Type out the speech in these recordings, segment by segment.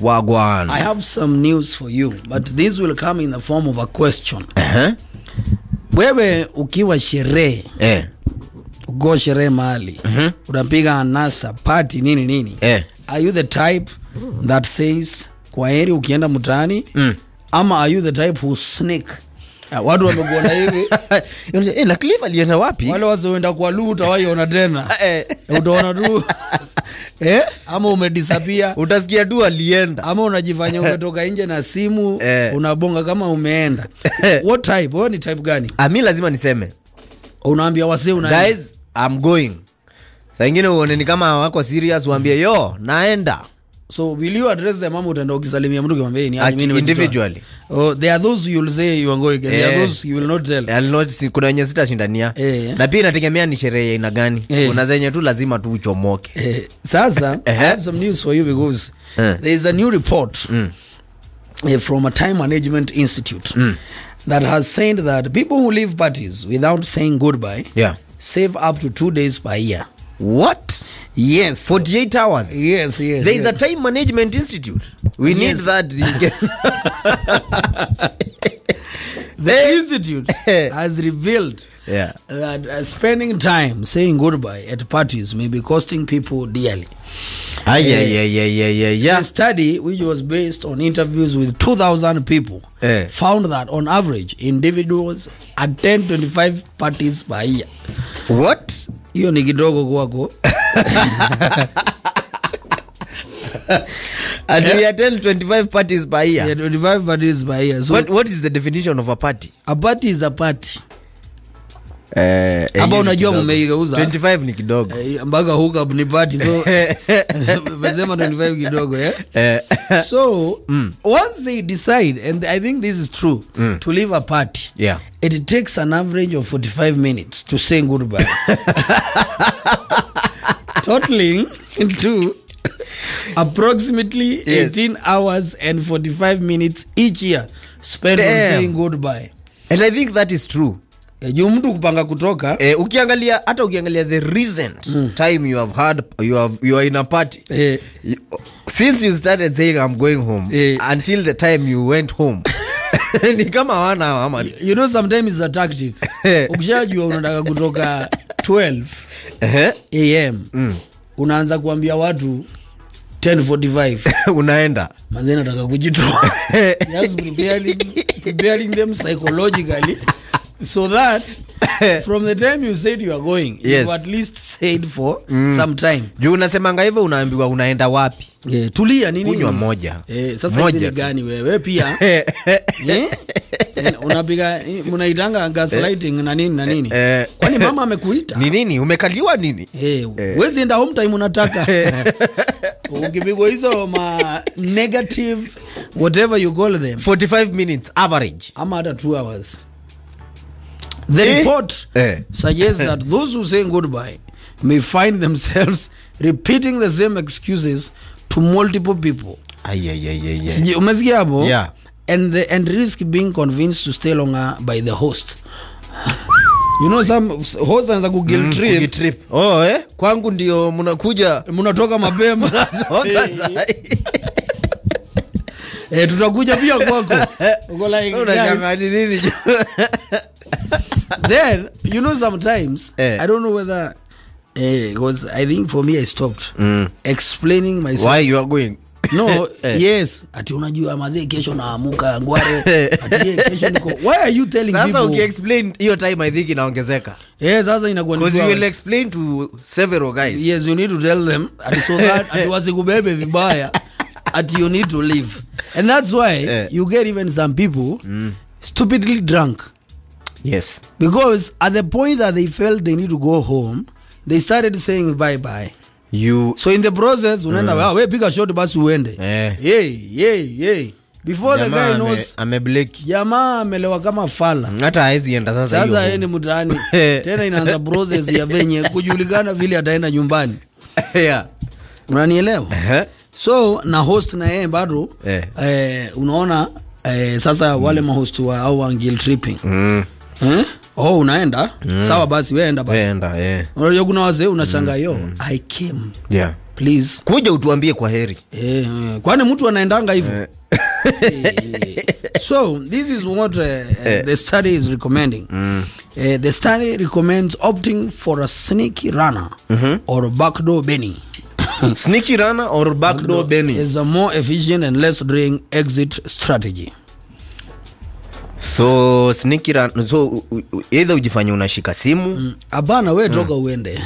Wagwan. I have some news for you, but this will come in the form of a question. Uh-huh. Wewe ukiwa sherehe, Eh. uko sherehe mahali, -huh. unapiga anasa, party nini nini. Eh. Are you the type that says kwa heri ukienda mtaani? Mm. Ama are you the type who sneak? Ah, Watu wamekuona hivi. Eh, na Cliff alienda wapi? wale wazoenda kwa luta waiona tena. Eh. utaona tu. Eh? ama umedisapia Utasikia tu alienda. ama unajifanya umetoka nje na simu Eh. unabonga kama umeenda. What type? Wewe ni type gani? Ami mi lazima niseme. Unaambia wasee una guys I'm going. Saa ingine uone ni kama wako serious uambie yo naenda so will you address them? Ama utaenda ukisalimia mtu kimwambia ni aje, mimi individually. oh, there are those you'll say you are going there are Eh. those you will not tell. I'll not see- kuna wenye sitashindania. Eh. na pia inategemea ni sherehe aina gani. Eh. kuna zenye tu lazima tu uchomoke. Sasa I have some news for you because there is a new report eh, from a time management institute that has said that people who leave parties without saying goodbye yeah. save up to two days per year what yes 48 hours yes yes there is yes. a time management institute we Yes. need that the institute has revealed yeah that uh, spending time saying goodbye at parties may be costing people dearly ah, yeah, yeah, yeah, yeah, yeah, yeah. A study, which was based on interviews with 2,000 people, Eh. found that on average, individuals attend 25 parties per year. what Hiyo ni kidogo kwako. and we attend 25 parties per year Yeah, 25 parties per year. So what, what is the definition of a party a party is a party. Eh, Hapa unajua mmeigeuza. 25 ni kidogo Eh, mpaka hookup ni party. So mesema 25 kidogo, yeah? eh, So once they decide, and I think this is true, to leave a party, yeah it takes an average of 45 minutes to say goodbye. Totaling into approximately Yes. 18 hours and 45 minutes each year spent on saying goodbye. and i think that is true Eh, juu mtu kupanga kutoka e, ukiangalia hata ukiangalia the recent mm. time you have had you have you are in a party e. since you started saying i'm going home e. until the time you went home ni kama wana ama you know sometimes it's a tactic ukishajua unataka kutoka 12 Ehe. am unaanza kuambia watu 1045 unaenda mazee nataka kujitoa just preparing, preparing them psychologically so that from the time you said you are going Yes. you at least said for mm. some time. Juu unasemanga hivyo unaambiwa unaenda wapi? Yeah, tulia nini kunywa moja. Eh, sasa Moja gani wewe? Pia? Eh? Eh, unapiga eh, mnaitanga gaslighting na nini na nini? Eh. kwani mama amekuita? Ni nini? Umekaliwa nini? Eh, wezi enda home time unataka. Ukipigwa hizo ma negative whatever you call them. 45 minutes average. Ama hata 2 hours the Eh? report Eh. suggests that those who say goodbye may find themselves repeating the same excuses to multiple people. Umesikia hapo? Yeah. and, the, and risk being convinced to stay longer by the host. You know some host anaweza kugiltrip Kugitrip. oh, eh? kwangu ndio mnakuja mnatoka mapema. Eh, tutakuja pia kwako. Uko like, So guys, nini then you know sometimes Eh. i don't know whether because i think for me i stopped mm. explaining myself. Why you are going? No Eh. yes. Ati unajua mazee kesho naamuka ngware. Ati "Eh, kesho niko why are you telling sasa people? ukiexplain hiyo time i think inaongezeka. Eh sasa inakuwa ni because you will explain to several guys. Yes you need to tell them. Ati so that ati wasikubebe vibaya. Ati you need to leave. And that's why Eh. you get even some people mm. stupidly drunk yes because at the point that they felt they need to go home they started saying bye bye you so in the process unaenda mm. we piga shot basi uende Eh. hey, hey, hey. before the jamaa guy ame- knows amebleki jamaa amelewa kama fala hata hawezi enda sasa hiyo sasa yeye ni mtaani tena inaanza process ya venye kujulikana vile ataenda nyumbani yeah. unanielewa Uh -huh. so na host na yeye bado Eh. eh, unaona eh, sasa wale mahost wa au angel tripping Mm. Eh? oh unaenda? Sawa basi weenda basiyoguna eh. unajua kuna wazee unashanga yo i came. Yeah. Please. Kuja utuambie kwa heri. Eh, eh, kwani mtu anaendanga hivyo? Eh, so this is what uh, uh, the study is recommending. Mm. uh, the study recommends opting for a sneaky runner mm -hmm. or backdoor benny. Sneaky runner or backdoor benny? is a more efficient and less draining exit strategy so sneaky run so either ujifanye unashika simu. Hapana we toka uende.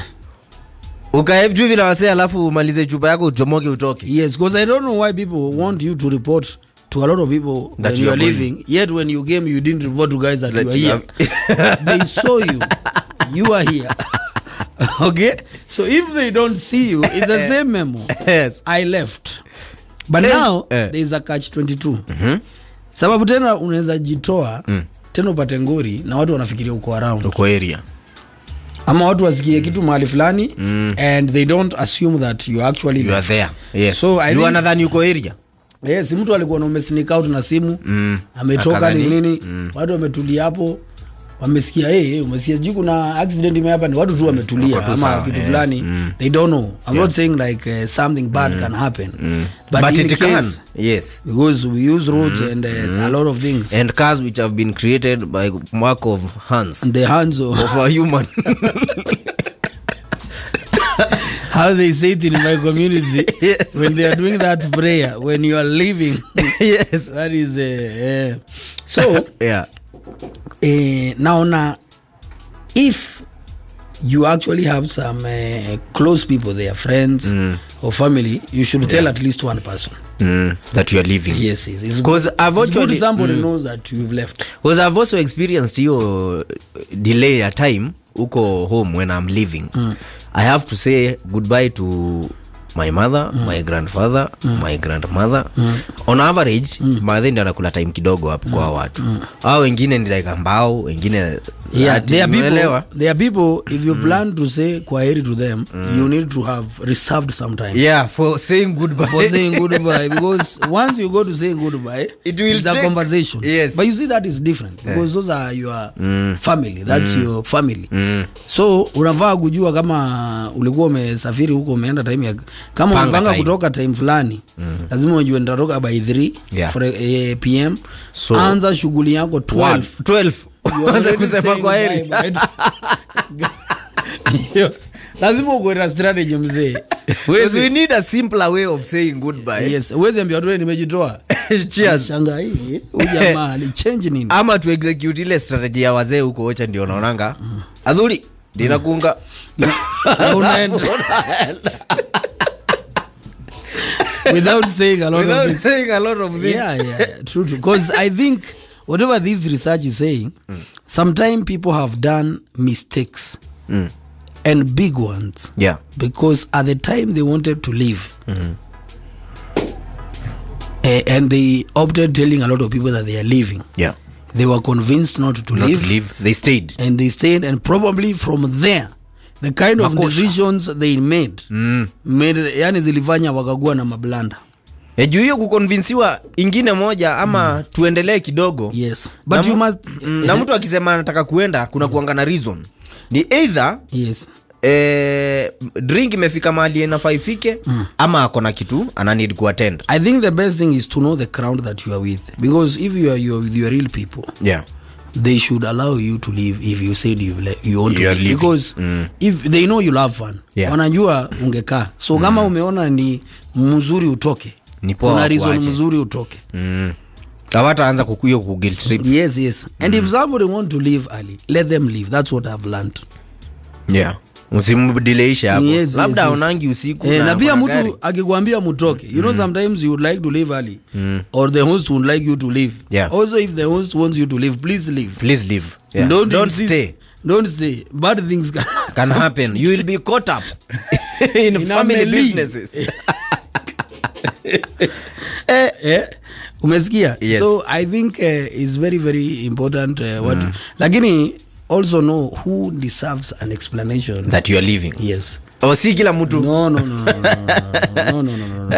Ukae juu vile wasee alafu umalize chupa yako uchomoke utoke. Yes because i don't know why people want you to report to a lot of people That when you are living going. yet when you came you didn't report to guys that, That you are you here. they saw you. You are here. Okay? So if they don't see you it's the same memo. Yes. I left. But hey. now eh. there is a catch 22 sababu tena unaweza jitoa mm. tena upate ngori na watu wanafikiria uko around uko area ama watu wasikie kitu mahali fulani mm. and they don't assume that you actually you are there yes So, I you think- anadhani uko area yes mtu alikuwa na umesneak out na simu Mm. ametoka ni nini mm. watu wametulia hapo wamesikia hey, hey, umesikia sijui kuna accident imehapa ni watu tu wametulia ama kitu yeah. mm. they don't know i'm yeah. not saying like uh, something bad mm. can happen mm. but, but it case, can yes because we use roads mm. and uh, mm. a lot of things and cars which have been created by work of hands and the hands of of a human how they say it in my community Yes. when they are doing that prayer when you are leaving yes that is uh, uh, so yeah eh, naona if you actually have some uh, close people there friends mm. or family you should tell at least one person mm. that you are leaving yes yes it's 'Cause I've it's good somebody mm. knows that you've left because i've also experienced your delay a time uko home when i'm leaving mm. i have to say goodbye to my mother mm. my grandfather mm. my grandmother mm. on average mother ndi anakula time kidogo hapo mm. kwa watu mm. au wengine ni like ambao wengine yeah ati- are people there are people if you plan to say kwaheri to them you need to have reserved some time yeah for saying goodbye for saying goodbye because once you go to say goodbye It will it's a conversation Yes. but you see that is different because those are your family that's your family so unavaa kujua kama ulikuwa umesafiri huko umeenda time ya kama Panga umepanga kutoka time fulani mm. lazima ujue nitatoka by 3 Yeah. for a, pm So- anza shughuli yako 12 12 You are Anza kusema kwa heri. lazima ukuwe na strategy mzee. Because we need a simpler way of saying goodbye. Yes uwezi ambia "Wewe nimejitoa. Cheers. Shanga hii huyu change nini? Ama tu execute ile strategy ya wazee huko ocha ndio naonanga adhuri ndinakunga Na unaenda without saying a lot of without this. saying a lot of things. Yeah yeah true true. Because i think whatever this research is saying sometimes people have done mistakes. Mm. and big ones. Yeah. Because at the time they wanted to leave eh, and they opted telling a lot of people that they are leaving yeah. They were convinced not to not leave to leave they stayed. And they stayed and probably from there the kind of Makosha. decisions they made mm. made yani zilifanya wakagua na mablanda. E juu hiyo kukonvinsiwa ingine moja ama mm. tuendelee kidogo. Yes. But na, you must mm, na mtu akisema anataka kuenda kuna kuanga na reason. Ni either yes. eh, drink imefika mahali inafaa ifike ama ako na kitu need kuattend i think the best thing is to know the crowd that you are with. Because if you are, you are with your real people yeah they should allow you to leave if you said you, le- you want to You to leave. because mm. if they know you love fun Yeah. wanajua ungekaa so mm. kama umeona ni mzuri utoke Ni poa kuna reason mzuri utoke mm. awataanza kukuyo kuguilt trip yes yes and mm. if somebody want to leave early let them leave that's what i've learned yeah usimdileisha hapo. Yes, labda yes. unangi usiku Eh, na pia mtu akikwambia mutoke you know sometimes you would like to leave early or the host would like you to leave. Yeah. also if the host wants you to leave please leave. Please leave. Yeah. don't, don't insist. stay. Don't stay. Bad things can can happen. You will be caught up in, In family businesses. Eh, eh, umesikia? Yes. so i think uh, is very very important uh, what lakini also know who deserves an explanation that you are leaving yes oh, si kila mtu no no no no no no no no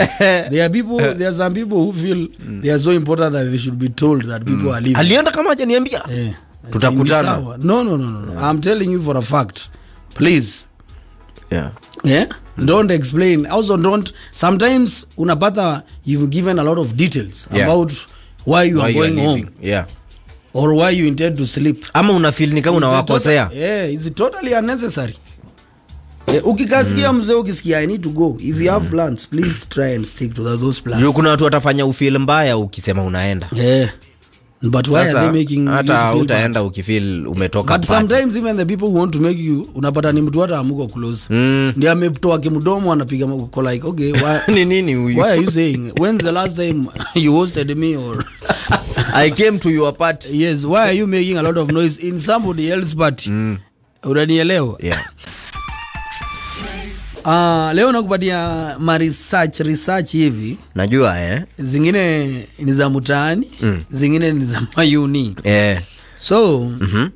there are people there are some people who feel they are so important that they should be told that people are leaving alienda kama hajaniambia Eh, Tutakutana. no no no no yeah. i'm telling you for a fact please yeah. yeah don't explain also don't sometimes unapata you've given a lot of details Yeah. about why you are going you are going home yeah or why you intend to sleep? Ama una feel ni kama unawakosea? total- yeah, is totally unnecessary? Eh, ukikasikia mzee ukisikia i need to go. If you have plans please try and stick to those plans. Juu kuna watu watafanya ufeel mbaya ukisema unaenda. Yeah. but why are they making you hata utaenda ukifeel umetoka but party. sometimes even the people who want to make you unapata ni mtu hata amuko close. Mm. ndio ametoa kimdomo anapiga mko like okay why, ni nini huyu? why are you saying when's the last time you hosted me or i came to your party. Yes why are you making a lot of noise in somebody else's party? Mm. unanielewa? Yeah. Uh, leo nakupatia ma research research hivi. Najua eh? Zingine ni za mtaani mm. zingine ni za mayuni. Eh. So mhm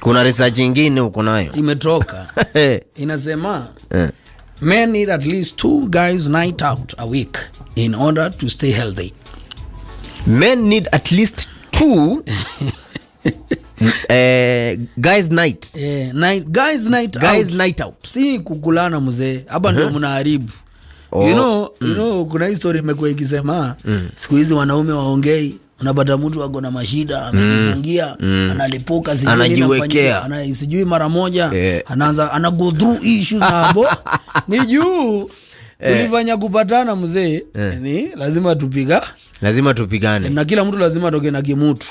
kuna research ingine uko nayo. imetoka. Inasema yeah. men need at least two guys night out a week in order to stay healthy men need at least two eh, guys night eh, night, guys night guys out. night out si kukulana mzee hapa ndio mnaharibu Oh, you know, you know, kuna history imekuwa ikisema mm. siku hizi wanaume waongei unapata mtu ako na mashida amejifungia mm. analipuka sijui nini Anajiwekea. ana- sijui mara moja yeah. anaanza ana go through issues nabo ni juu tulifanya kupatana mzee ni lazima tupiga lazima tupigane. Na kila mtu lazima atoke na kimutu.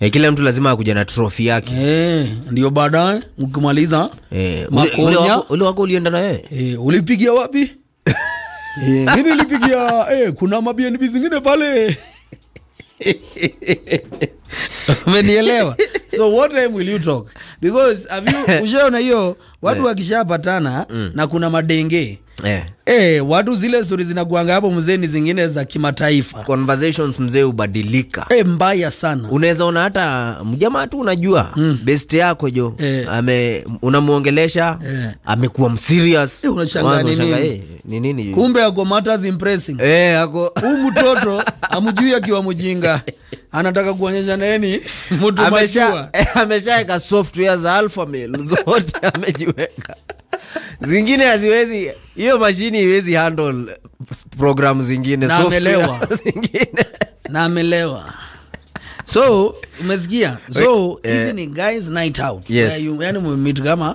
E, kila mtu lazima akuja na trofi yake. E, ndio baadaye ukimaliza e, ule, makonya. wako, ule wako ulienda naye? Eh, ulipigia wapi? e, mimi nilipigia e, kuna mabnb zingine pale. Umenielewa? So what time will you talk? Because have you ushaona hiyo watu wakishapatana na kuna madenge eh. eh, watu zile stori zinakuanga hapo mzee ni zingine za kimataifa conversations mzee hubadilika eh, mbaya sana unaweza ona hata mjamaa tu unajua mm. best yako jo Eh. ame unamuongelesha Eh. amekuwa mserious Eh, unashangaa ni nini? eh, ni nini kumbe ako matters impressing eh, ako huu mtoto amjui akiwa mjinga anataka kuonyesha nani mtu amesha ameshaweka software za alpha male zote amejiweka zingine haziwezi hiyo mashini iwezi handle program zingine Na amelewa. zingine na amelewa so umesikia so hizi hizi ni guys night out Yes. Yeah, you- yani mmemit kama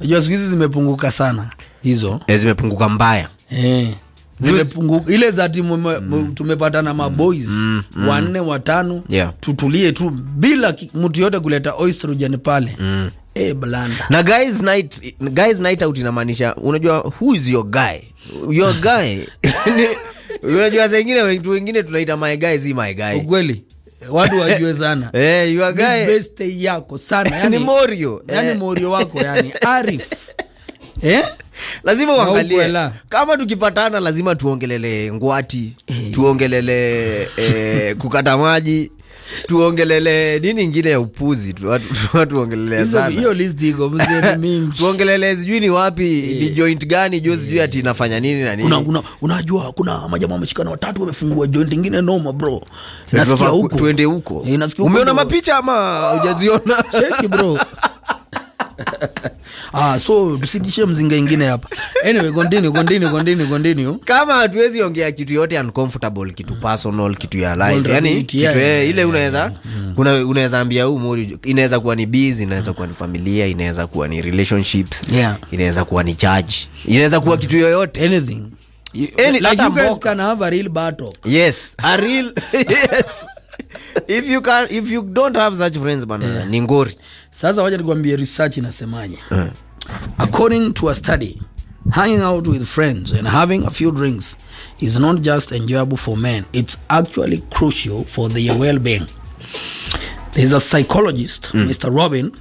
najua siku hizi zimepunguka sana hizo e, zimepunguka mbaya eh. zimepunguka ile za timu mm. tumepatana maboys wanne watano Yeah. tutulie tu bila mtu yote kuleta oestrogen pale mm. Eh, blanda. Na guys night guys night out inamaanisha unajua who is your guy? Your guy? Unajua zengine watu wengine tunaita my guy si my guy. Ukweli. Watu wajue sana. Eh your guy. Best yako sana yani, ni morio. yani eh, morio wako yani arif. Eh? lazima uangalie. kama tukipatana lazima tuongelele ngwati tuongelele eh, kukata maji tuongelele nini ingine ya upuzi? Tu- watu watu sana. hiyo list iko mzee mingi. Tuongelele sijui ni wapi ni joint gani jo sijui ati inafanya nini na nini. Una, una, unajua kuna majamaa wameshikana watatu wamefungua joint ingine noma bro. Nasikia huko. tuende Eh, huko umeona mapicha ama hujaziona? Cheki bro ah, so tusidishe mzinga ingine hapa. Anyway continue continue continue continue. Kama hatuwezi ongea kitu yote uncomfortable kitu personal kitu ya life yani kitu yeah, eh, yeah, ile unaweza kuna unaweza ambia huu mori inaweza kuwa ni busy inaweza kuwa ni familia inaweza kuwa ni relationships Yeah. inaweza kuwa ni charge inaweza kuwa kitu yoyote. Anything. Any- like you guys mboka. can have a real battle. Yes. A real yes if you can if you don't have such friends bana ni ngori. Sasa wacha nikwambie research inasemaje? According to a study hanging out with friends and having a few drinks is not just enjoyable for men. It's actually crucial for their well-being. There's a psychologist mr robin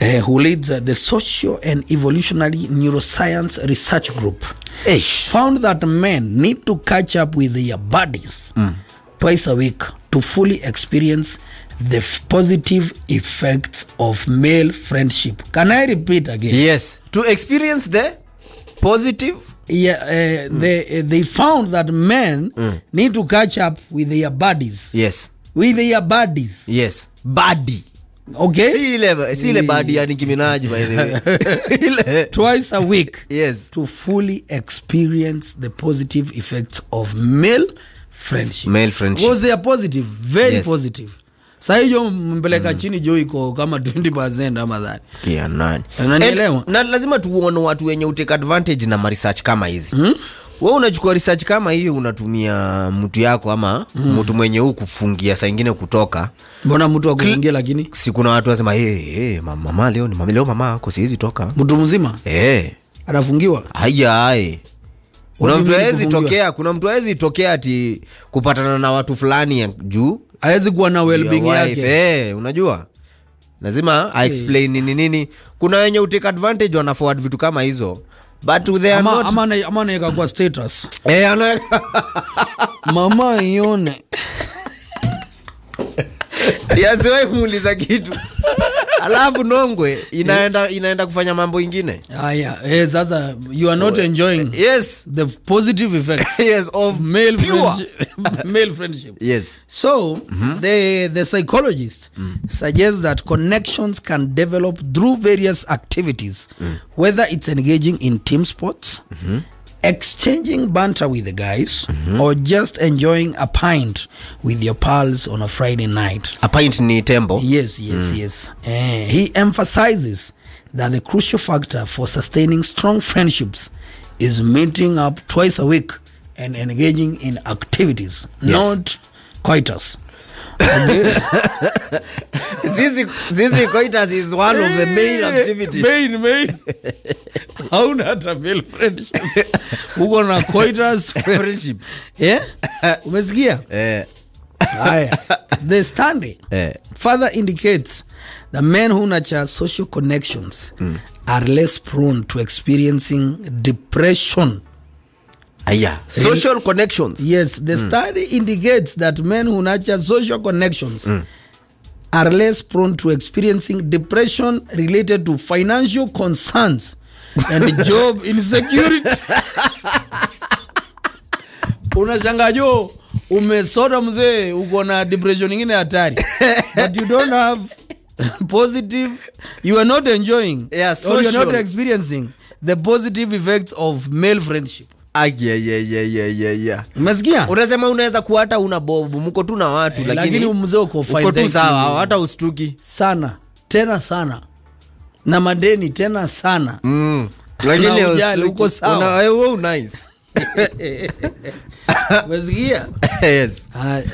uh, who leads uh, the social and evolutionary neuroscience research group. Ish. found that men need to catch up with their bodies twice a week to fully experience the positive effects of male friendship. Can I repeat again? yes. To experience the positive? Yeah, uh, they, uh, they found that men need to catch up with their bodies. yes. With their bodies. yes. Body. Okay? Si ile si ile body ya Nicki Minaj by the way. Twice a week yes. to fully experience the positive effects of male friendship. Male friendship. Was they are positive? Very Yes. positive. Saa hiyo mpeleka chini jo iko kama 20 ama that. Yeah, nani? Unanielewa? Na lazima tuone watu wenye utake advantage na maresearch kama hizi. Mm? we unachukua research kama hiyo unatumia mtu yako ama mm. mtu mwenye huu kufungia saa ingine kutoka. Mbona mtu akufungia lakini? si kuna watu wasema hey, hey, mama leo ni mama leo mama ako siwezi toka. Mtu mzima? Hey. anafungiwa? Haya kuna mtu you awezi tokea kuna mtu awezi tokea ati kupatana na watu fulani juu. Hawezi kuwa na well-being yake. eh, unajua? Lazima I explain nini nini. Kuna wenye utake advantage wana forward vitu kama hizo. But they are ama not ama ama anaweka kwa status. Eh, ana- mama ione. Yasiwahi muuliza kitu alafu nongwe inaenda inaenda kufanya mambo ingine. Haya eh, sasa you are not enjoying yes. the positive effects yes of male friendship, male friendship. Yes. So the the psychologist suggests that connections can develop through various activities, whether it's engaging in team sports, exchanging banter with the guys, mm -hmm. or just enjoying a pint with your pals on a Friday night. a pint ni tembo Yes, yes, mm. yes. Eh, he emphasizes that the crucial factor for sustaining strong friendships is meeting up twice a week and engaging in activities, yes. not coitus. zizi zizi coitus is one of the main activities. Main, main. hauna hata male friendships. Uko na coitus friendships. Yeah? umesikia? Eh, haya. The eh. further indicates the men who nurture social connections are less prone to experiencing depression aya. Social connections. Yes the study indicates that men who nurture social connections are less prone to experiencing depression related to financial concerns and job insecurity. Unashangajo, umesota mzee uko na depression ingine hatari. But you don't have positive you are not enjoying Yeah, or you are not experiencing the positive effects of male friendship umesikia? Unasema unaweza kuwa hata una bobu mko tu na watu Eh, lakini lakini mzee uko tu sawa hata ustuki sana. Tena sana. Na madeni tena sana. Mm. Na ujali, uko sawa. nice. Umesikia? Yes.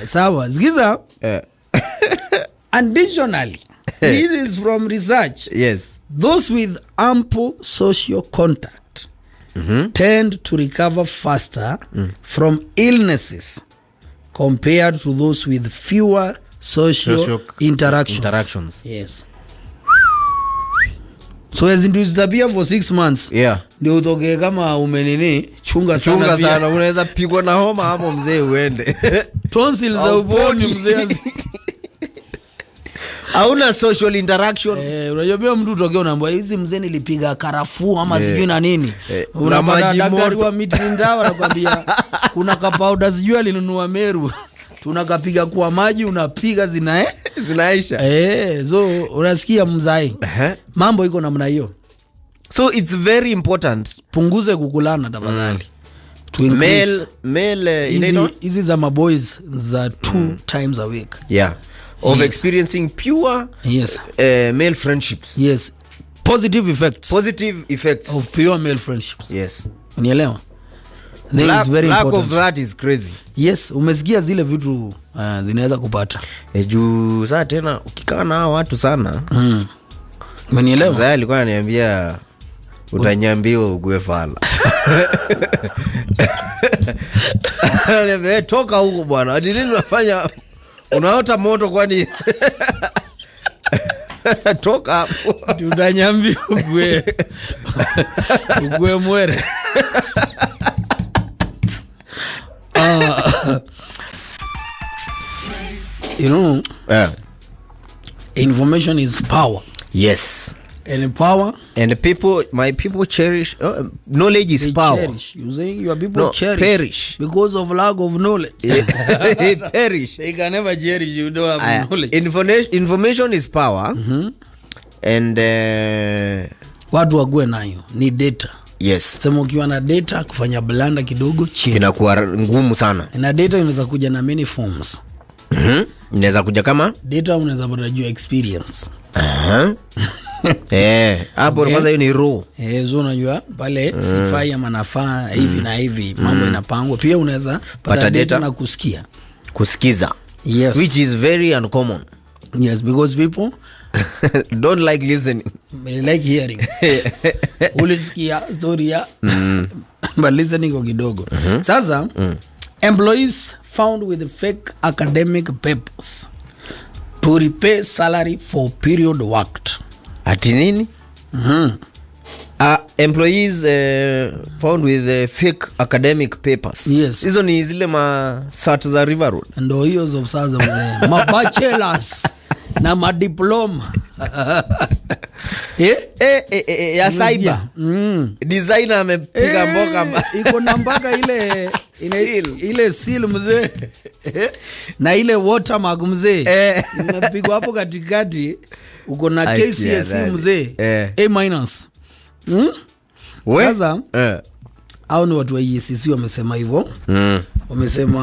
Sawa. Sikiza. Eh, additionally this is from research. Yes. Those with ample social contact tend to recover faster mm. from illnesses compared to those with fewer social, Social interactions. interactions. Yes. so azinduzitabia for six months. Yeah. Ndio utokee kama umenini chunga sana chunga sana. Unaweza pigwa na homa hapo mzee uende. Tonsil za uboni mzee hauna social interaction? Eh, unajua pia mtu utokea unaambia hizi mzee nilipiga karafuu ama Eh. sijui na nini. Eh, na unapata maji daktari wa miti ndawa anakwambia kuna kapauda sijui alinunua meru. Tunakapiga kwa maji unapiga zina eh? zinaisha. Eh, so unasikia mzai? Uh-huh. mambo iko namna hiyo. So it's very important. Punguze kukulana tafadhali. Mm. Male male hizi- za maboys za two times a week. Yeah of Yes. experiencing pure yes. uh, male friendships. Yes. Positive effects. Positive effects. Of pure male friendships. Yes. Unielewa? Lack, is very lack important. of that is crazy. Yes umesikia zile vitu uh, zinaweza kupata. E juu saa tena ukikaa na hao watu sana mm. umenielewa? Zaya alikuwa ananiambia utanyambiwa ugue fala. Ananiambia, "Eh, toka huko bwana. Nini unafanya unaota moto kwani? Toka hapo. Ugwe ugwe mwere. Uh, you know yeah. information is power. Yes and power. And people my people cherish uh, knowledge is they power. cherish. You saying your people No, cherish. perish. because of lack of knowledge. Perish. They can never cherish you don't have uh, knowledge. Information, information is power. Mm -hmm. and uh, watu wakuwe nayo. Ni data. Yes. Sema ukiwa na data kufanya blanda kidogo chini. Inakuwa ngumu sana. Na data inaweza kuja na many forms. Mhm. inaweza kuja kama? Data unaweza pata juu experience hapo Okay. kwanza hiyo ni raw. Eh, zo unajua pale sifai ama nafaa hivi na hivi mambo inapangwa. Pia unaweza pata data, na kusikia. Kusikiza. Yes. Which is very uncommon. Yes because people don't like listening. They like hearing. Ulisikia story ya but listening kwa kidogo. Sasa employees found with fake academic papers to repay salary for period worked. Ati nini? Hmm. uh, employees uh, found with uh, fake academic papers. Yes. hizo ni zile ma sat za river road. Ndo hiyo zo sasa mzee mabachelors na madiploma eh? eh, eh, eh, ya cyber Mm. designer amepiga Eh, mboka iko na mpaka ile ile, Seal. ile seal mzee na ile watermark mzee Eh. imepigwa hapo katikati uko na KCSE mzee Eh. A minus mm? We? Sasa Eh. au ni watu wa EACC wamesema hivyo Mm. wamesema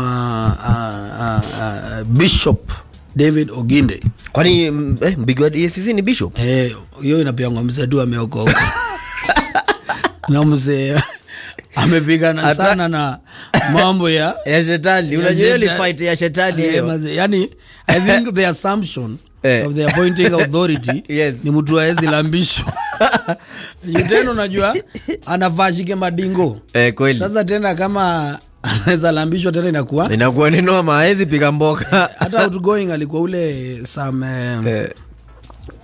uh, uh, uh, Bishop David Oginde. Kwani eh, mbigi wa ni bishop? Eh, hiyo inapiangwa mzee tu ameokoka na mzee amepigana sana na mambo ya ya shetani. unajua ni fight ya shetani Eh, hiyo. yani i think the assumption Eh. of the appointing authority Yes. ni mtu aezi lambishwa tena unajua anavaa shike madingo. Eh, kweli. Sasa tena kama anaweza lambishwa tena inakuwa? Inakuwa ni noma hawezi piga mboka. Hata outgoing alikuwa ule some um, Eh,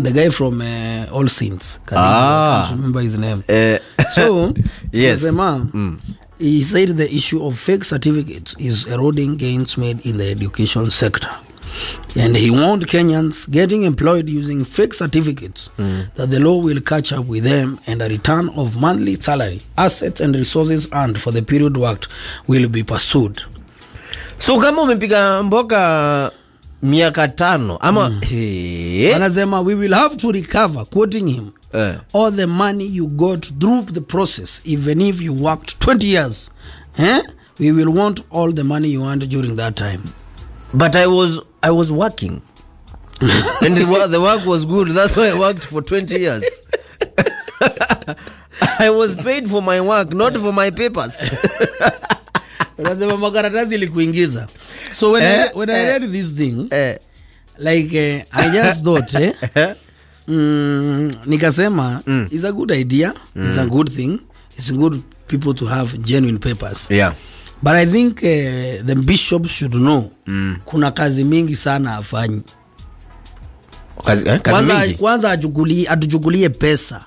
the guy from uh, all saints. Ah. I can't remember his name. Eh, so Yes. nasema, Mm. he said the issue of fake certificates is eroding gains made in the education sector and he warned kenyans getting employed using fake certificates mm. that the law will catch up with them and a return of monthly salary assets and resources earned for the period worked will be pursued so kama umepiga mboka miaka tano ama Eh, anasema we will have to recover quoting him eh. all the money you got through the process even if you worked 20 years eh? we will want all the money you earned during that time but i was i was working and the, the work was good that's why i worked for 20 years i was paid for my work not for my papers unasema makaratasi ilikuingiza so when, I, Eh, I eh. read this thing eh. like eh, i just thought eh, mm, nikasema mm. is a good idea mm. is a good thing it's good people to have genuine papers yeah but i think uh, the bishop should know. Mm. kuna kazi mingi sana afanyi. Kazi, eh, kazi kwanza, mingi. kwanza atuchukulie pesa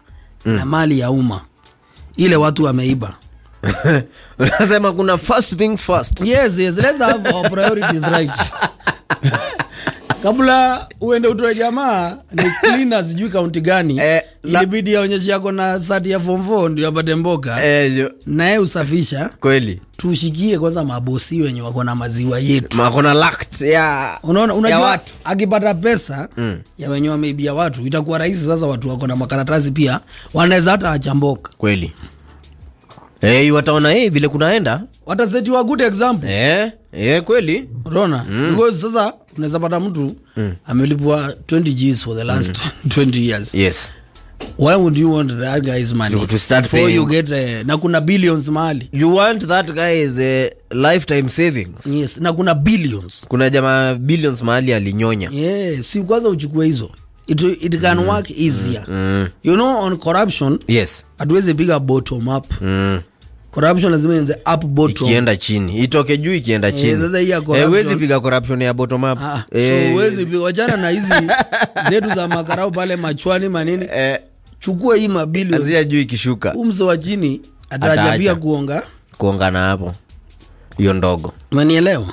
mm. na mali ya umma. Ile watu wameiba. Unasema kuna first things first. Yes yes let's have our priorities right. Kabla uende utoe jamaa ni cleaner sijui kaunti gani. Eh, la- ilibidi aonyeshe yako na sati ya fomfo 4 ndio apate mboka. Eh, naye usafisha. Kweli. Tushikie kwanza mabosi wenye wako na maziwa yetu. Makona lakt ya unaona ya unajua watu. akipata pesa mm. ya wenye wameibia watu itakuwa rahisi sasa watu wako na makaratasi pia wanaweza hata achamboka kweli. Hey, wataona hey, vile kunaenda. Watasetiwa good example. Eh, eh, kweli. Unaona? Mm. because sasa unaweza pata mtu mm. amelipwa 20 gs for the last mm. 20 years. Yes why would you want that guy's money? To- to start before paying. you get uh, na kuna billions mahali. You want that guy is a lifetime savings? Yes na kuna billions. Kuna jamaa billions mahali alinyonya. Yeah, si kwanza uchukue hizo. It, it can mm. work easier. Mm. you know on corruption yes. hatuwezi piga bottom up. Mm. corruption lazima ianze up bottom. Ikienda chini. Itoke juu ikienda chini. sasa hii ya Eh, corruption- huwezi piga corruption ya bottom up. Ah, Eh, so huwezi piga wachana na hizi zetu za makarau pale machwani manini. Eh, chukua hii mabilioni juu ikishuka. Umse wa chini atajabia kuonga. Kuonga kuongana hapo. Hiyo ndogo. Manielewa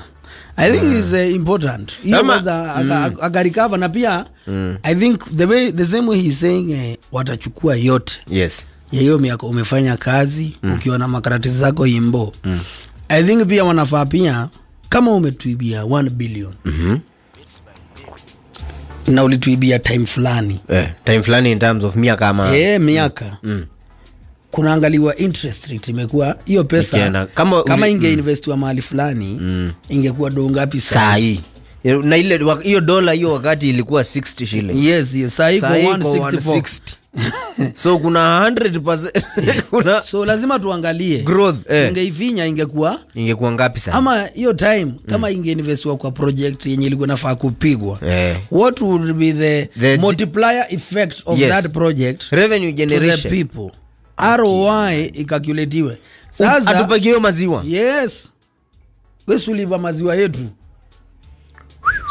i think mm. is uh, important. Hiyo Kama- kwanza aka- akarikava na pia mm. i think the way the same way he's saying eh, watachukua yote. Yes. Ya hiyo miaka umefanya kazi mm. ukiwa na makaratasi zako imbo. Mm. i think pia wanafaa pia kama umetuibia 1 billion Mhm. Na ulituibia time fulani. Eh, time fulani in terms of miaka ama eh miaka. Mm. kunaangaliwa interest rate imekuwa hiyo pesa Ikienda. Kama kama, univesti wa mahali fulani mm. ingekuwa doo ngapi saa? Hii na ile hiyo dola hiyo wakati ilikuwa 60 shilling yes yes. Saa hii kwa 164 160. so kuna 100% kuna so lazima tuangalie. Growth, eh. ingeifinya ingekuwa ingekuwa ngapi sana? Ama hiyo time kama mm. ingeinvestiwa kwa project yenye ilikuwa nafaa kupigwa Eh. what would be the, The- multiplier effect of Yes. that project revenue generation to the people? People roi ikakuletiwe sasa atupagie maziwa. yes. Wewe uliva maziwa yetu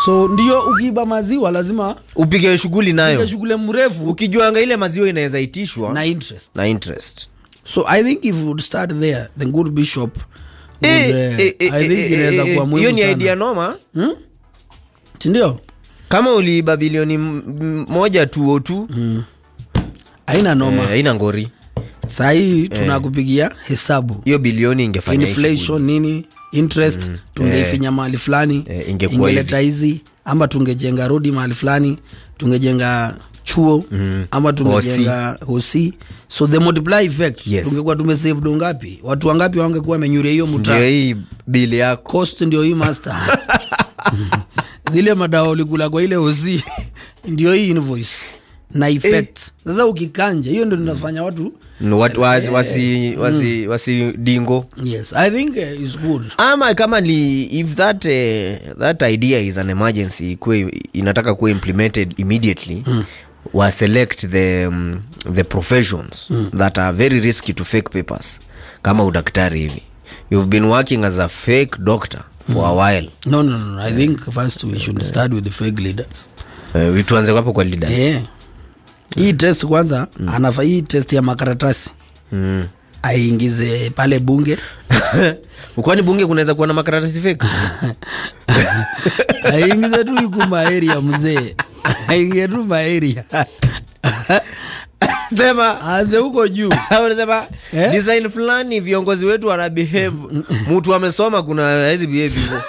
so ndio ukiiba maziwa lazima upige shughuli nayo. shughuli mrefu. Ukijuanga ile maziwa inaweza itishwa na interest. na interest. So i think if you would start there the good bishop would, Eh, eh, eh, eh, eh, eh, eh, hiyo ni idea noma? Hmm? sindio kama uliiba bilioni moja tu moja 202 haina noma. Eh, haina ngori sahii tunakupigia hesabu. Hiyo bilioni ingefanya inflation nini interest tungeifinya mahali fulani Eh, inge ingeleta hizi ama tungejenga rudi mahali fulani tungejenga chuo mm. ama tungejenga hosi so the multiply effect Yes. tungekuwa tumesave do ngapi? Watu wangapi wangekuwa wamenyuria hiyo mtaa hii bili yako. Cost ndio hii master. Zile madawa ulikula kwa ile hosi ndio hii invoice na effect. sasa ukikanja hiyo ndio inafanya watu Ni watu wasi wasi wasi, wasi dingo. Yes i think uh, is good. Ama kama ni if that uh, that idea is an emergency kwe inataka kuwa implemented immediately mm. wa select the um, the professions mm. that are very risky to fake papers kama udaktari hivi. You've been working as a fake doctor for a while. No no no i think first we should start with the fake leaders. Uh, tuanze hapo kwa leaders. Yeah. Hii test kwanza mm. anafa hii test ya makaratasi. Mm. aingize pale bunge. Kwani bunge kunaweza kuwa na makaratasi feki aingize tu iku maeria mzee. Aingie tu maeria sema. Anze huko juu. Unasema Eh? design fulani viongozi wetu wana behave. Mtu amesoma kuna hawezi behave hivyo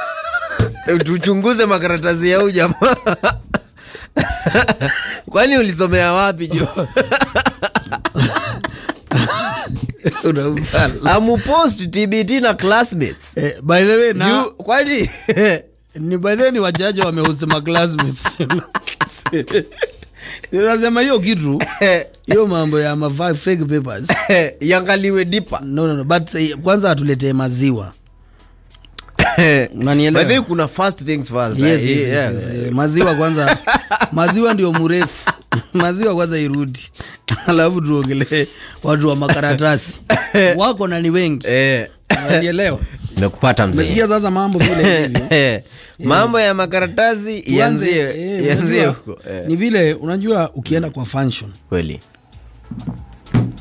Eh, tuchunguze makaratasi ya huyu jamaa kwani ulisomea wapi jo? Amupost tbt na classmates. Eh, by the way na you, kwani? ni by the way ni wajaji wameuza ma classmates. Nasema hiyo kitu hiyo mambo ya ma fake papers. Yangaliwe dipa no, no, no. but eh, kwanza atuletee maziwa Unanielewa? Kuna first things first yes, eh, yes, yes, yeah. yes, yes. maziwa kwanza. Maziwa ndio mrefu. Maziwa kwanza irudi. Alafu tuongelee watu wa makaratasi wako nani wengi. Eh, unanielewa? Nimekupata mzee. Umesikia sasa mambo vile hivyo mambo ya makaratasi ianzie eh, ianzie huko eh. ni vile unajua ukienda kwa function kweli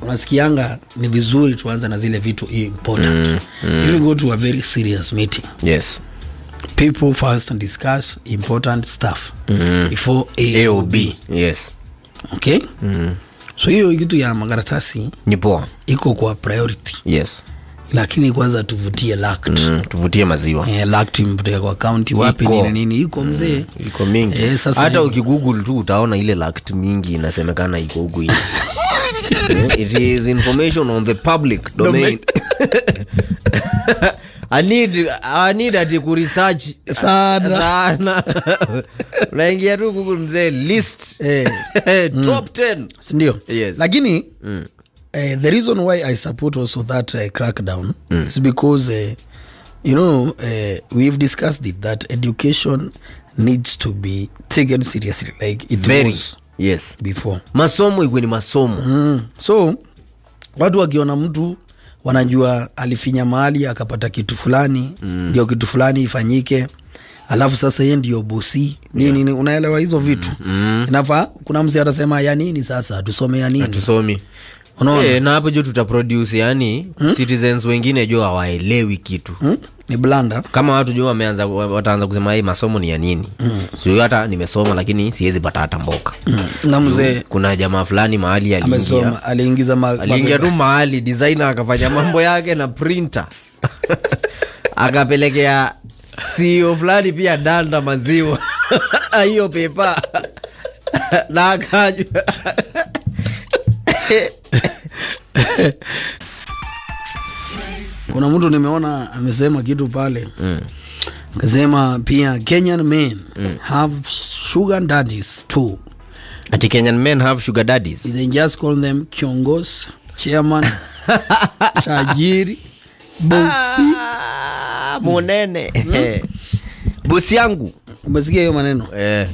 unasikianga ni vizuri tuanze na zile vitu important. If you go to a very serious meeting yes. people first discuss important stuff before a a or b. B yes. Okay? So hiyo kitu ya makaratasi ni poa. iko kwa priority. Yes lakini kwanza tuvutie lact mm, tuvutie maziwa eh, lact imvutie kwa kaunti wapi Iko. nini nini iko mzee mm, iko mingi Eh, sasa hata hivi- ukigoogle tu utaona ile lact mingi inasemekana iko huku nje. Eh, it is information on the public domain I need, I need ati kuresearch Sana. sana unaingia tu google mzee list Eh. top 10 sindio Yes. lakini mm. Uh, the reason why i support also that uh, crackdown mm. is because uh, you know uh, we've discussed it that education needs to be taken seriously like it very. was yes. before. Masomo ikuwe ni masomo. Mm. so watu wakiona mtu wanajua alifinya mahali akapata kitu fulani ndio kitu fulani ifanyike alafu sasa ye ndio bosi. Nini yeah. unaelewa hizo vitu? Mm. inafaa kuna mzee atasema ya nini sasa? Tusome ya nini? Tusomi unaona? Eh, na hapo juu tutaproduce yani citizens wengine jo hawaelewi kitu. Hmm? ni blanda kama watu jo wameanza wataanza kusema hii masomo ni ya nini? Mm. hata nimesoma lakini siwezi pata hata mboka. Na mzee kuna jamaa fulani mahali aliingia. aliingiza ma- aliingia tu mahali designer akafanya mambo yake na printer. Akapelekea CEO fulani pia danda maziwa. Hiyo pepa na akajua kuna mtu nimeona amesema kitu pale mm. Kasema pia kenyan men mm. have sugar daddies too ati kenyan men have sugar daddies they just call them kiongos chairman tajiri bosi Ah, monene. Mm. bosi yangu umesikia hiyo maneno Eh.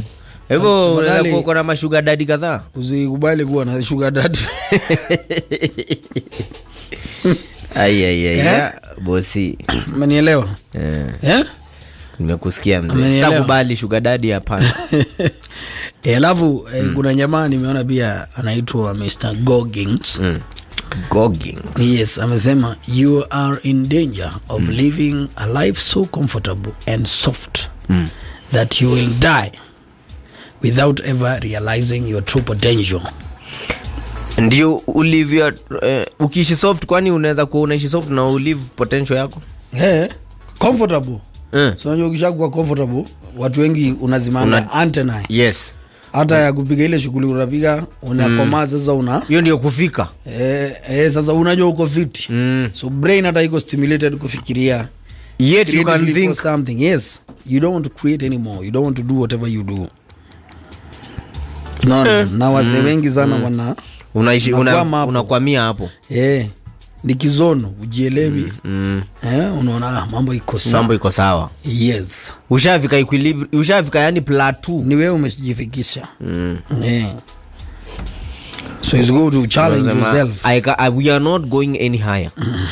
Hivyo unaweza kuwa na mashuga dadi kadhaa usikubali kuwa na shuga dadi ai, Eh? bosi umenielewa Eh, yeah? nimekusikia mzee sitakubali shuga dadi hapana Eh, alafu eh, mm. kuna jamaa nimeona pia anaitwa mr goggins Mm. Goggins. yes amesema you are in danger of mm. living a life so comfortable and soft mm. that you will die without ever realizing your true potential. Ndio ulivyo uh, ukiishi soft kwani unaweza kuwa unaishi soft na ulive potential yako? Eh, comfortable. Mm. so unajua ukishakuwa comfortable watu wengi unazimanga Una- antenna yes. Hata ya kupiga ile shughuli unapiga unakomaa sasa una hiyo ndio kufika. Eh, eh, sasa unajua uko fit. Mm. so brain hata iko stimulated kufikiria yet you can think something. Yes you don't want to create anymore. You don't want to do whatever you do no, na wazee wengi sana mm. wana unaishi Unakwama una, una unakwamia hapo? Eh, ni kizono ujielewi. Mm. eh, unaona ah, mambo iko sawa. Mambo iko sawa. Yes. Ushafika equilibri- ushafika yani plateau. Ni wewe umejifikisha. Mm. eh. so it's good to challenge yourself. I I- we are not going any higher.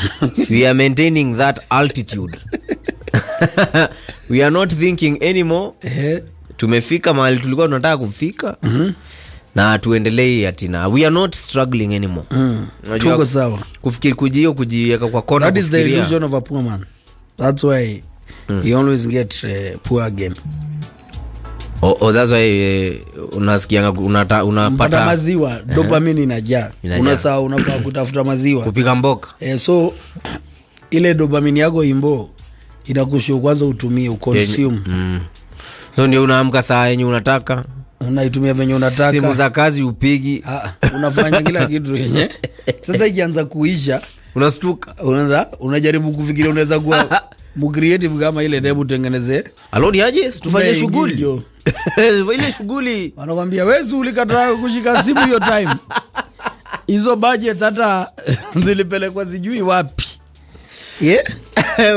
We are maintaining that altitude. We are not thinking anymore. Eh, tumefika mahali tulikuwa tunataka kufika. Mm-hmm na tuendelei atina we are not struggling anymore. Mm. Tuko sawa. kufikiri kujio kujiweka kwa kona that is the illusion of a poor man. That's why he always get uh, poor again. Oh, oh, that's why eh, unasikianga unata, unapata maziwa dopamine inajaa. Unasaa unafaa kutafuta maziwa. Kupika mboka. Eh, so ile dopamine yako imbo inakushia kwanza utumie uconsume. Mm. So ndio unaamka saa yenye unataka. Unaitumia venye unataka, simu za kazi upigi. Ah, unafanya kila kitu yenye. Sasa ikianza kuisha unastuka. unaanza unajaribu kufikiria unaweza kuwa mcreative kama ile debu tengeneze. Aloni aje? Tufanye shughuli. Ile shughuli. Wanakwambia wezi ulikataa kushika simu hiyo time. Hizo budget hata zilipelekwa sijui wapi. Yeah?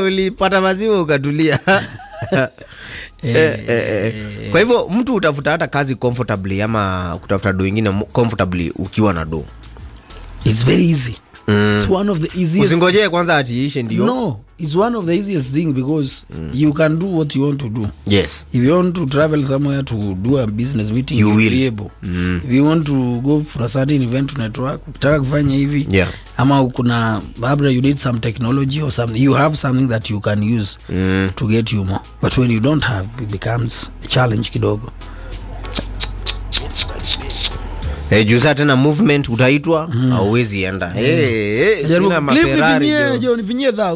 ulipata maziwa ukatulia Eh, eh, eh. kwa hivyo mtu utafuta hata kazi comfortably ama kutafuta do ingine comfortably ukiwa na do. It's very easy it's one of the easiest usingojee kwanza atiishe ndio? No it's one of the easiest thing because you can do what you want to do. Yes. If you want to travel somewhere to do a business meeting You will. be able. If you want to go for a certain event to network ukitaka kufanya hivi Yeah. ama kuna labda you need some technology or something you have something that you can use Mm. to get you more. But when you don't have it becomes a challenge kidogo Eh, juu saa tena movement utaitwa auwezi enda. Eh, eh, sina maferari jo. dhaa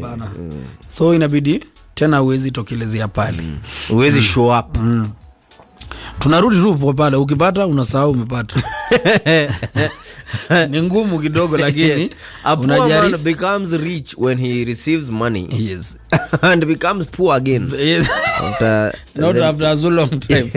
bana eh, so inabidi tena uwezi tokelezea pale. Mm. uwezi mm. show up. Tunarudi tu pale ukipata unasahau umepata. Ni ngumu kidogo lakini a poor unajari- man becomes rich when he receives money. Yes. and becomes poor again. Yes. After not the- after so long time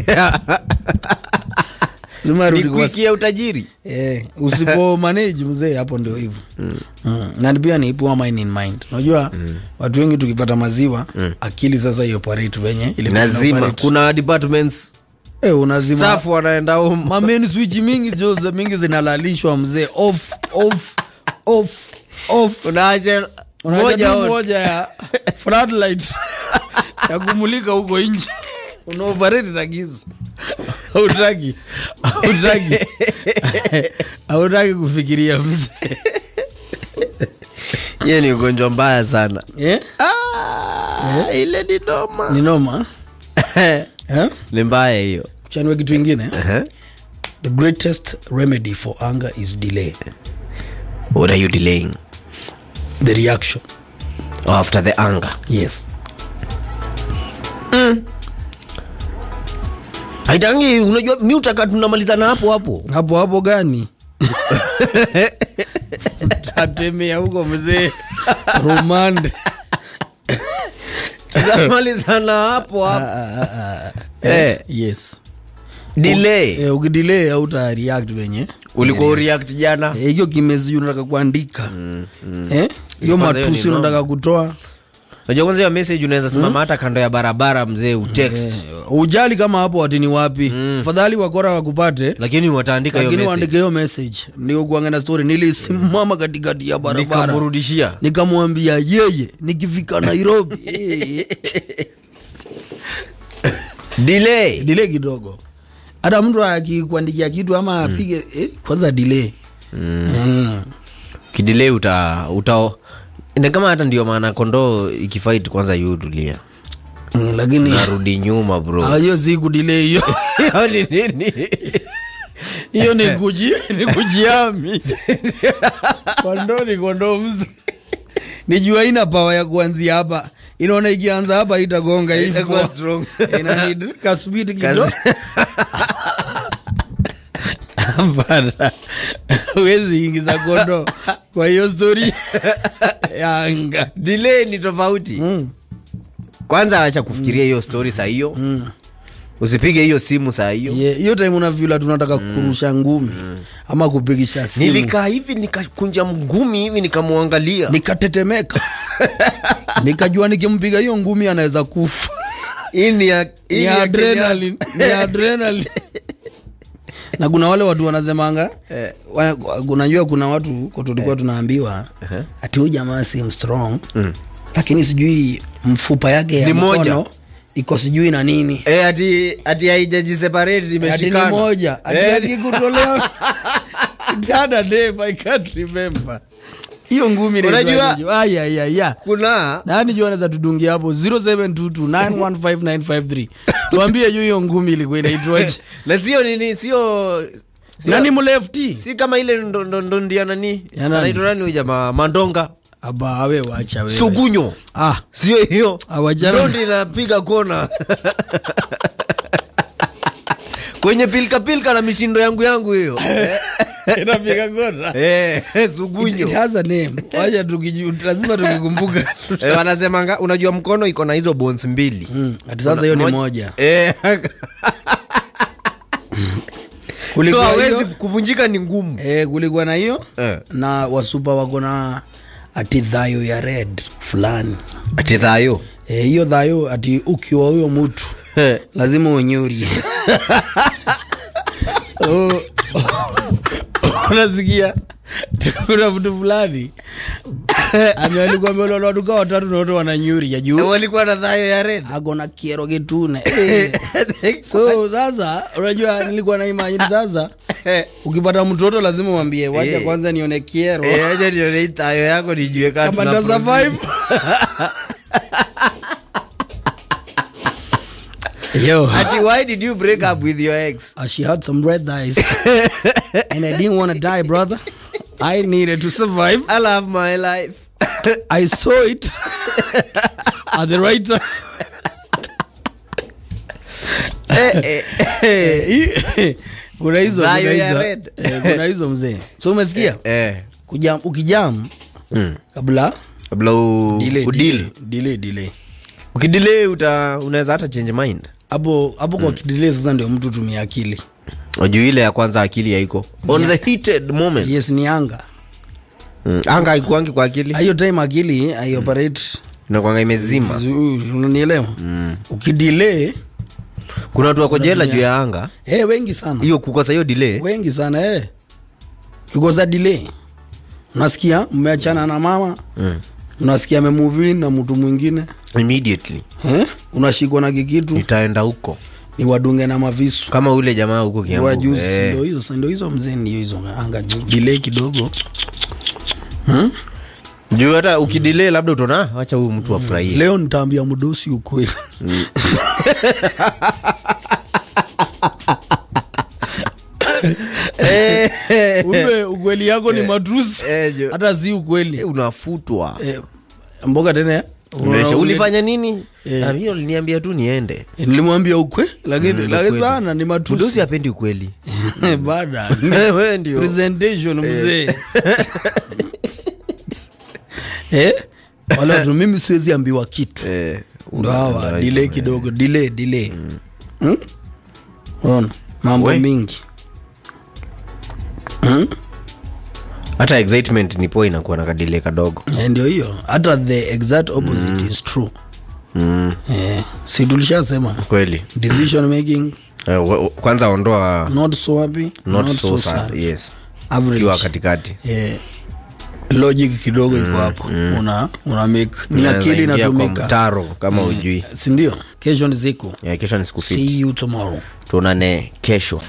ni ya utajiri. Eh, usipo manage mzee hapo ndio hivyo. Mm. na pia ni poor mind in mind. Unajua watu wengi tukipata maziwa mm. akili sasa ioperate wenye ile kuna departments. Eh, unazima. Staff wanaenda home. Mamen switch mingi mingi zinalalishwa mzee. Off off off off. Unaacha Unaacha moja ya floodlight. Ya kumulika huko nje. Unaoperate na giza hautaki. Hautaki. Hautaki kufikiria mzee. Hiyo ni ugonjwa mbaya sana. Eh? ah, ile ni noma. Ni noma? Eh? ni mbaya hiyo. Chanwe kitu ingine. Uh-huh. the greatest remedy for anger is delay. What are you delaying? The reaction. After the anger. Yes haitangi unajua mi utaka tunamalizana hapo hapo. Hapo hapo gani? Tatemea huko mzee. Rumande. Tunamalizana hapo hapo. Eh. yes. Delay. Eh, au ta react wenye ulikuwa ureact jana? Eh, hiyo kimezi unataka kuandika. Mm, mm. Eh? hiyo matusi unataka kutoa unajua kwanza hiyo message unaweza simama hata kando ya barabara mzee utext Eh, ujali kama hapo watini wapi. Fadhali wakora wakupate lakini wataandika hiyo lakini message. waandike hiyo message. Ndio kuangana story. Nilisimama katikati ya barabara. Nikamrudishia nikamwambia yeye nikifika nairobi. Delay. Delay kidogo. Hata mtu akikuandikia kitu ama apige eh, kwanza delay. Mm. kidelay uta uta ni kama hata ndio maana kondoo ikifight kwanza yuudulia Mm, lakini narudi nyuma bro. zikudile hiyo si hiyo. Hiyo ni nini? Hiyo ni kuji ni kujiami kondoo ni kondoo mzi nijua ina pawa ya kuanzia hapa. Inaona ikianza hapa itagonga Itakuwa strong. ina need kidogo. Hapana. huwezi ingiza kondo kwa hiyo stori ya anga delay ni tofauti Mm. kwanza acha kufikiria hiyo mm. story saa hiyo Mm. usipige hiyo simu saa hiyo Hiyo yeah, time unavila tunataka mm. kurusha ngumi mm. ama kupigisha simu nilikaa hivi nikakunja mgumi hivi nikamwangalia nikatetemeka nikajua nikimpiga hiyo ngumi anaweza kufa hii ni ya- ni ni ya adrenaline, ni adrenaline. na kuna wale watu wanasemanga Eh. unajua kuna watu tulikuwa tulikuwa tunaambiwa ati huyu jamaa si strong lakini sijui mfupa yake ya Ni mkono iko sijui na nini. Eh, ati ati haijajiseparate ati imeshikana moja. Ati Eh, dada name I can't remember hiyo ngumi Unajua- ayayaya kuna nani jua anaweza tudungia hapo? 0722915953 tuambie juu hiyo ngumi ilikuwa inaitwaje? Na sio nini sio nani mlefti si kama ile ndo, ndo, ndo ndia nani? Anaitwa nani huyu jamaa? Mandonga. Aba awe wacha wewe. Sugunyo. Ah. Sio hiyo. Hawajana- Ndio inapiga kona kwenye pilka pilka na mishindo yangu yangu hiyo. Inapiga gora. Eh, sugunyo. It has a name. Wacha tukijua, lazima tukikumbuka Eh, wanasemanga unajua mkono iko na hizo bones mbili. Mm, ati sasa hiyo ni moja. Eh, so hawezi kuvunjika ni ngumu. Eh, kulikuwa na hiyo Eh. na wasupa wako na ati dhayo ya red fulani. Ati thayo Eh, hiyo dhayo ati ukiwa huyo mtu Eh. lazima unyuri Oh, unasikia? Kuna mtu fulani. Amealikwa amelolwa watu watatu na wote wananyuri ya juu walikuwa na thayo ya red. Ako na kiero kitune. Eh. so sasa unajua nilikuwa na imagine sasa ukipata mtoto lazima uambie wacha Eh. kwanza nione kiero. Eh, nione tayo yako nijue kama nita survive yo. Ati why did you break up with your ex? Uh, she had some red eyes. And I didn't want to die, brother. I needed to survive. I love my life. I saw it at the right time. Eh, eh, eh. kuna hizo kuna hizo. mzee. So umesikia? Eh, kujam ukijam mm. kabla kabla uta unaweza hata change mind hapo hapo kwa kidelay sasa ndio mtu tumia akili. Juu ile ya kwanza akili haiko. On the heated moment. Yes ni anga. Mm. anga haikuangi kwa akili. Hiyo time akili haioperate inakwanga imezima. Unanielewa? Mm. ukidelay kuna watu wako jela juu ya anga. Eh hey, wengi sana. Hiyo kukosa hiyo delay. Wengi sana eh. hey. kukosa delay unasikia mmeachana na mama. Mm. Unasikia memuvi na mtu mwingine? Immediately. Eh? unashikwa na kikitu? Itaenda huko. Ni wadunge na mavisu. Kama ule jamaa huko Kiambu. Eh, ndio hizo ndio hizo mzee ndio hizo. Anga delay kidogo. Hmm? juu hata ukidile labda utaona "Ah, wacha huyu mtu afurahie. Leo nitaambia mdosi ukweli Kumbe ukweli yako ni matusi Eh, hata si ukweli. Eh, unafutwa. Eh, mboga tena? Eh? Ulifanya nini? Hiyo Na hiyo liniambia tu niende. Eh, nilimwambia ukwe lakini Mm, lakini bana ni mdosi matusi apendi ukweli. Bada. Wewe ndio. Presentation mzee. Eh? wala tu mimi siwezi ambiwa kitu. Eh, ndo hawa delay kidogo delay delay. Hmm? Unaona? Mambo mingi Hmm? hata excitement ni poa inakuwa na kadile kadogo. Eh, ndio hiyo. Hata the exact opposite mm. is true. Mm. yeah. si tulishasema. Kweli. Decision making. Eh, wa- wa- kwanza ondoa not so happy not, not, so, so sad. yes. Kiwa katikati. Yeah logic kidogo iko hapo. una, una make ni akili inatumika. mtaro kama ujui sindio kesho ni siku. Yeah, kesho ni siku fit see you tomorrow. Tuonane kesho